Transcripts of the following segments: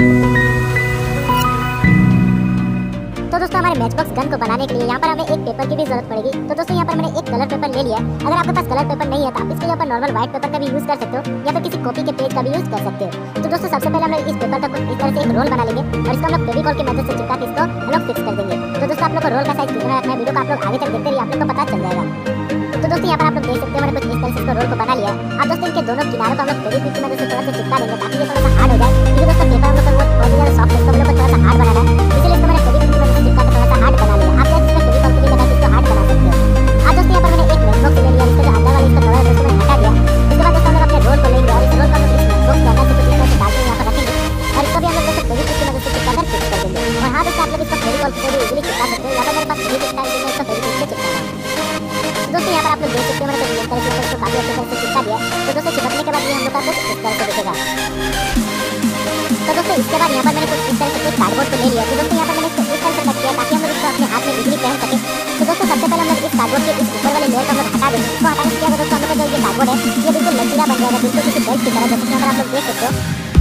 तो दोस्तों, हमारे मैच बॉक्स गन को बनाने के लिए यहाँ पर हमें एक पेपर की भी ज़रूरत पड़ेगी। तो दोस्तों, यहाँ पर मैंने एक कलर पेपर ले लिया अगर आपके पास कलर पेपर नहीं है तो आप इसके ऊपर नॉर्मल व्हाइट पेपर का भी यूज़ कर सकते हो, या फिर किसी कॉपी के पेज का भी यूज़ कर सकते हो। तो दोस्तों, सबसे पहले हम लोग इस पेपर का इस तरह से एक रोल बना लेंगे, और इसको हम लोग फेविकॉल की मदद से चिपका के इसको हम लोग फिक्स कर देंगे। तो दोस्तों, आप लोग रोल का साइज़ कितना रखना है वीडियो को आप लोग आगे तक देखते रहिए, आप लोग को पता चल जाएगा। दोस्तों, यहाँ पर आप लोग देख सकते हो, मैंने कुछ इस तरह से इसको रोल को बना लिया अब दोस्तों, इनके दोनों किनारों को हम लोग फेविक्विक पीछे से थोड़ा सा चिपका देंगे ताकि ये थोड़ा सा हार्ड हो जाए। क्योंकि दोस्तों पेपर हम लोग को बहुत ज़्यादा सॉफ्ट है तो हम लोग थोड़ा सा हार्ड बनाना है। हूँ पर आप लोग देख सकते हो मैंने इस तरह से काफ़ी अच्छे तरह से चिपका दिया तो दोस्तों चिपकने के बाद ये हम लोग का कुछ इस तरह से दिखेगा तो दोस्तों इसके बाद यहाँ पर मैंने कुछ इस तरह से कार्डबोर्ड को ले लिया तो दोस्तों यहाँ पर मैंने इसको इस तरह से रख दिया ताकि हम लोग इसको अपने हाथ में इजीली पहन सके तो दोस्तों सबसे पहले हम लोग इस कार्डबोर्ड के इस ऊपर वाले लेयर को हम हटा देंगे इसको हटाने के बाद दोस्तों हम लोग का जो ये कार्डबोर्ड है ये बिल्कुल लचीला बन जाएगा बिल्कुल किसी बेल्ट की तरह जैसे कि पर आप लोग देख सकते हो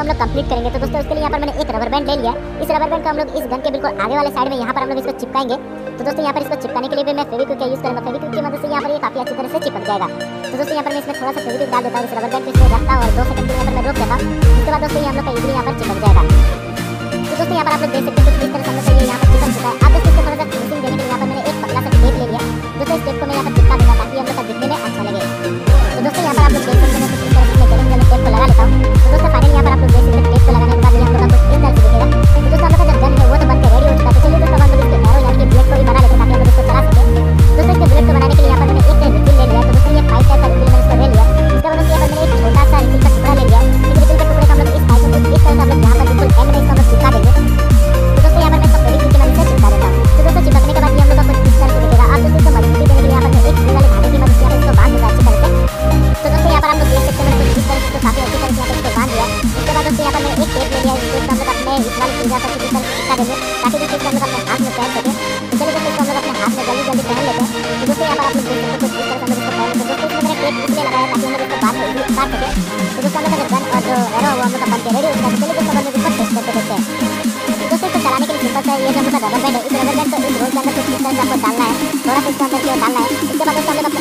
हम लोग कंप्लीट करेंगे तो दोस्तों इसके लिए यहाँ पर मैंने एक रबर बैंड ले लिया इस रबर बैंड को हम लोग इस गन के बिल्कुल आगे वाले साइड में यहाँ पर हम लोग इसको चिपकाएँगे तो दोस्तों यहाँ पर इसको चिपकाने के लिए भी मैं फेविक्विक का यूज़ करूँगा फेविक्विक की मदद से यहाँ पर ये काफ़ी अच्छी तरह से चिपक जाएगा तो दोस्तों यहाँ पर मैं इसमें थोड़ा सा फेविक्विक डाल देता हूँ इस रबर बैंड को रखता हूँ और दो सेकंड यहाँ पर मैं रोक देता हूँ उसके बाद दोस्तों ये हम लोग का इजीली यहाँ पर चिपक जाएगा तो दोस्तों यहाँ पर आप लोग देख सकते हो कुछ इस तरह से ये यहाँ पर चिपक चुका है अब दोस्तों इसको थोड़ा सा फिनिशिंग देने के लिए यहाँ पर मैंने एक पतला सा टेप ले लिया दोस्तों इस टेप को मैं यहाँ पर चिपका दूँगा ताकि हम लोग दिखने में अच्छा लगे तो दोस्तों यहाँ पर आप लोग देख सकते हैं लगा हूँ दोस्तों फाइनली यहाँ पर आप लोग देख सकते हैं टेप को लगाने ताकि हम लोग अपने हाथ में पहन सकें तो चलिए दोस्तों इसको हम लोग अपने हाथ में जल्दी जल्दी पहन लेते हैं तो दोस्तों यहाँ पर आप लोग देख सकते हो कुछ तरह से हम लोग इसको पहन लेते हैं दोस्तों इसमें मैंने टेप इसलिए लगाया ताकि हम लोग इसको बाद में इजीली तो दोस्तों हम लोग गन और जो एरो है हम लोग का बन के रेडी हो है चलिए दोस्तों हम लोग इसको टेस्ट करके देखते हैं दोस्तों इसको चलाने के लिए सिंपल सा ये जो हम लोग का रबर बैंड है इस रबर बैंड को इस रोल के अंदर कुछ इस तरह से आपको डालना है थोड़ा सा इसके अंदर डालना है इसके बाद दोस्तों हम लोग अपने